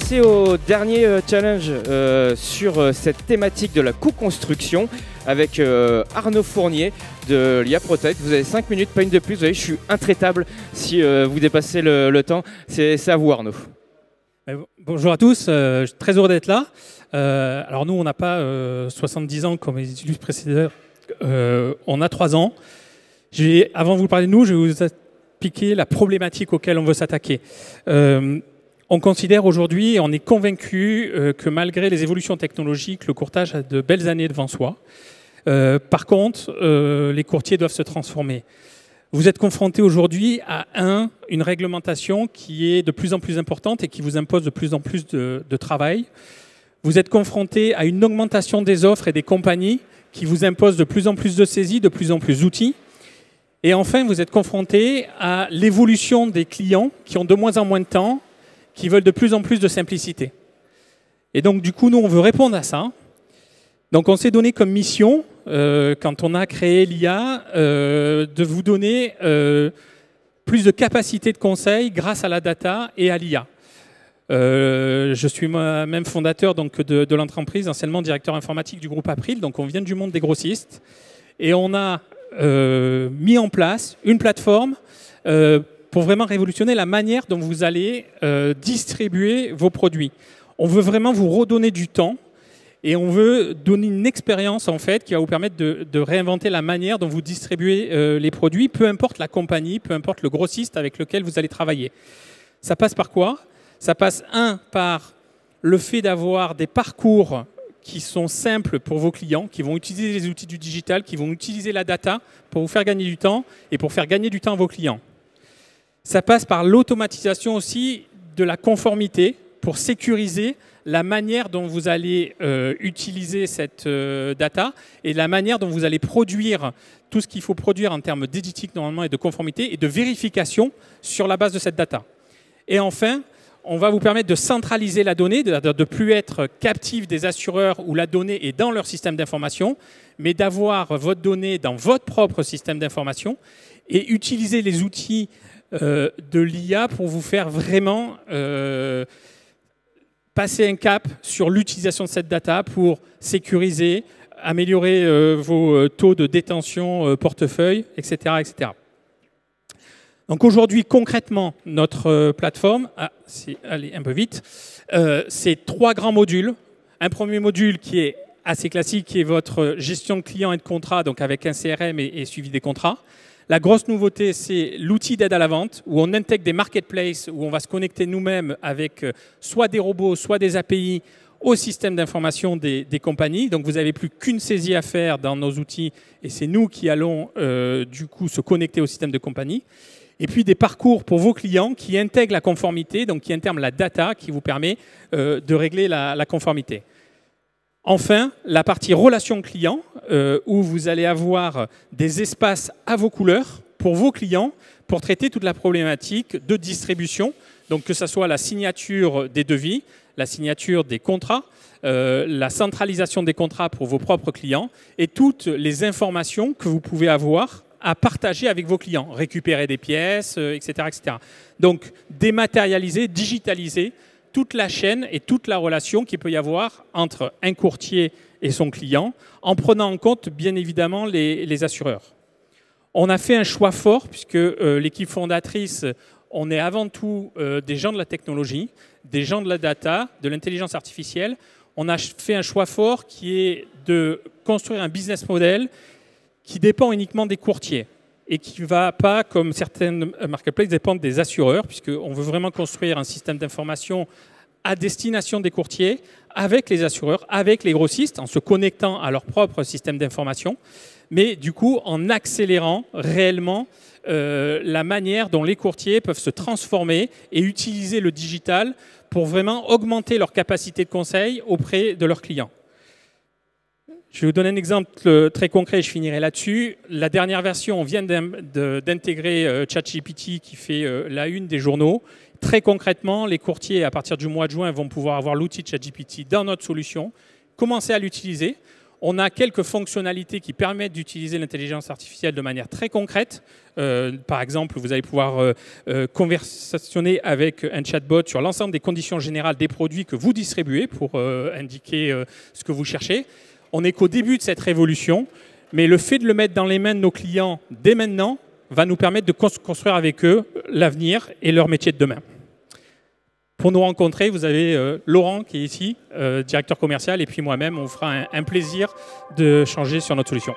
passer au dernier euh, challenge euh, sur euh, cette thématique de la co-construction avec Arnaud Fournier de l'IA Protect. Vous avez 5 minutes, pas une de plus. Vous voyez, je suis intraitable si vous dépassez le, temps. C'est à vous, Arnaud. Bonjour à tous, je suis très heureux d'être là. alors nous, on n'a pas 70 ans comme les illustres précédents, on a 3 ans. Avant de vous parler de nous, je vais vous expliquer la problématique auquel on veut s'attaquer. On considère aujourd'hui, on est convaincu euh, que malgré les évolutions technologiques, le courtage a de belles années devant soi. Euh, par contre, euh, les courtiers doivent se transformer. Vous êtes confronté aujourd'hui à un, une réglementation qui est de plus en plus importante et qui vous impose de plus en plus de, de travail. Vous êtes confronté à une augmentation des offres et des compagnies qui vous imposent de plus en plus de saisies, de plus en plus d'outils. Et enfin, vous êtes confronté à l'évolution des clients qui ont de moins en moins de temps qui veulent de plus en plus de simplicité. Et donc, du coup, nous, on veut répondre à ça. Donc, on s'est donné comme mission, euh, quand on a créé l'IA, euh, de vous donner euh, plus de capacité de conseil grâce à la data et à l'IA. je suis moi-même fondateur donc, de, de l'entreprise, anciennement directeur informatique du groupe April. Donc, on vient du monde des grossistes. Et on a mis en place une plateforme pour vraiment révolutionner la manière dont vous allez euh, distribuer vos produits. On veut vraiment vous redonner du temps et on veut donner une expérience en fait qui va vous permettre de, réinventer la manière dont vous distribuez euh, les produits, peu importe la compagnie, peu importe le grossiste avec lequel vous allez travailler. Ça passe par quoi? Ça passe un par le fait d'avoir des parcours qui sont simples pour vos clients, qui vont utiliser les outils du digital, qui vont utiliser la data pour vous faire gagner du temps et pour faire gagner du temps à vos clients. Ça passe par l'automatisation aussi de la conformité pour sécuriser la manière dont vous allez euh, utiliser cette euh, data et la manière dont vous allez produire tout ce qu'il faut produire en termes d'éthique normalement et de conformité et de vérification sur la base de cette data. Et enfin, on va vous permettre de centraliser la donnée, de ne plus être captif des assureurs où la donnée est dans leur système d'information, mais d'avoir votre donnée dans votre propre système d'information et utiliser les outils euh, de l'IA pour vous faire vraiment euh, passer un cap sur l'utilisation de cette data pour sécuriser, améliorer euh, vos taux de détention portefeuille, etc. Donc aujourd'hui, concrètement, notre plateforme, ah, allez un peu vite, c'est trois grands modules. Un premier module qui est assez classique, qui est votre gestion de clients et de contrats, donc avec un CRM et suivi des contrats. La grosse nouveauté, c'est l'outil d'aide à la vente, où on intègre des marketplaces, où on va se connecter nous-mêmes avec euh, soit des robots, soit des API au système d'information des, compagnies. Donc vous n'avez plus qu'une saisie à faire dans nos outils, et c'est nous qui allons euh, du coup se connecter au système de compagnie. Et puis des parcours pour vos clients qui intègrent la conformité, donc qui intègrent la data qui vous permet euh, de régler la conformité. Enfin, la partie relation client, euh, où vous allez avoir des espaces à vos couleurs pour vos clients pour traiter toute la problématique de distribution, donc que ce soit la signature des devis, la signature des contrats, euh, la centralisation des contrats pour vos propres clients et toutes les informations que vous pouvez avoir à partager avec vos clients, récupérer des pièces, etc., euh, etc. Donc dématérialiser, digitaliser toute la chaîne et toute la relation qu'il peut y avoir entre un courtier et son client, en prenant en compte bien évidemment les, assureurs. On a fait un choix fort puisque euh, l'équipe fondatrice, on est avant tout euh, des gens de la technologie, des gens de la data, de l'intelligence artificielle. On a fait un choix fort qui est de construire un business model qui dépend uniquement des courtiers et qui ne va pas, comme certaines marketplaces, dépendre des assureurs, puisqu'on veut vraiment construire un système d'information à destination des courtiers, avec les assureurs, avec les grossistes, en se connectant à leur propre système d'information, mais du coup en accélérant réellement euh, la manière dont les courtiers peuvent se transformer et utiliser le digital pour vraiment augmenter leur capacité de conseil auprès de leurs clients. Je vais vous donner un exemple euh, très concret, je finirai là-dessus. La dernière version, on vient d'intégrer euh, ChatGPT qui fait la une des journaux. Très concrètement, les courtiers, à partir du mois de juin, vont pouvoir avoir l'outil ChatGPT dans notre solution, commencer à l'utiliser. On a quelques fonctionnalités qui permettent d'utiliser l'intelligence artificielle de manière très concrète. Euh, par exemple, vous allez pouvoir euh, euh, conversationner avec un chatbot sur l'ensemble des conditions générales des produits que vous distribuez pour indiquer ce que vous cherchez. On n'est qu'au début de cette révolution, mais le fait de le mettre dans les mains de nos clients dès maintenant va nous permettre de construire avec eux l'avenir et leur métier de demain. Pour nous rencontrer, vous avez euh, Laurent qui est ici, euh, directeur commercial, et puis moi-même, on fera un, un plaisir de changer sur notre solution.